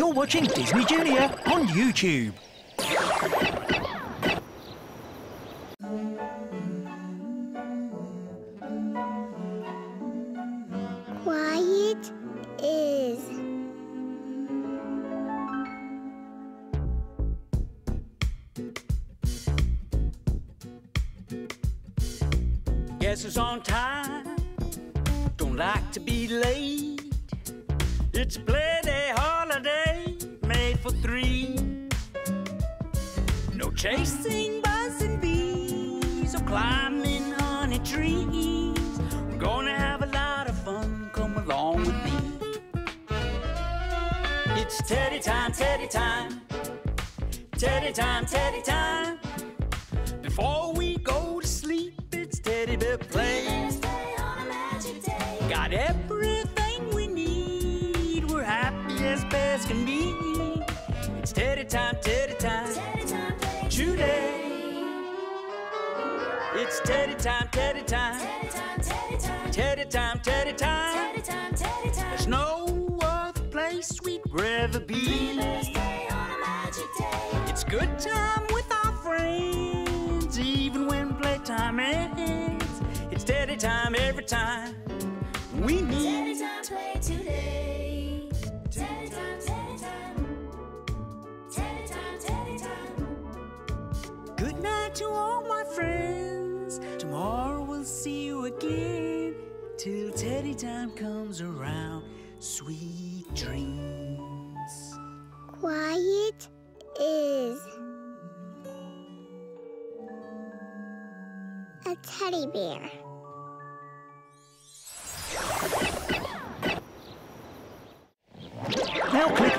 You're watching Disney Junior on YouTube. Quiet is. Guess it's on time. Don't like to be late. It's a play day holiday made for three. No chasing buzzing or climbing honey trees. We're gonna have a lot of fun. Come along with me. It's Teddy time, Teddy time. Teddy time, Teddy time. Before we go to sleep, it's Teddy Bear Play. Got everything we need. We're happy as best can be. It's Teddy time, Teddy time. Today. It's Teddy time, Teddy time. Teddy time, Teddy time. There's no other place we'd rather be. It's good time with our friends, even when playtime ends. It's Teddy time every time To all my friends. Tomorrow we'll see you again. Till Teddy time comes around. Sweet dreams. Quiet is. A teddy bear.